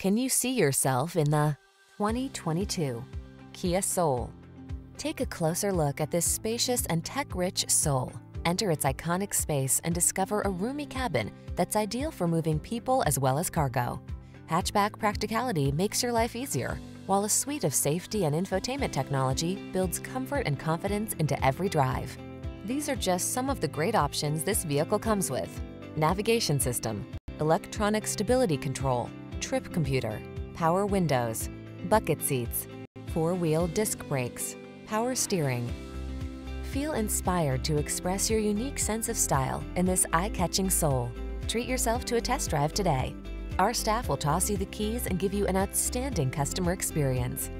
Can you see yourself in the 2022 Kia Soul? Take a closer look at this spacious and tech-rich Soul. Enter its iconic space and discover a roomy cabin that's ideal for moving people as well as cargo. Hatchback practicality makes your life easier, while a suite of safety and infotainment technology builds comfort and confidence into every drive. These are just some of the great options this vehicle comes with. Navigation system, electronic stability control, trip computer, power windows, bucket seats, four-wheel disc brakes, power steering. Feel inspired to express your unique sense of style in this eye-catching soul. Treat yourself to a test drive today. Our staff will toss you the keys and give you an outstanding customer experience.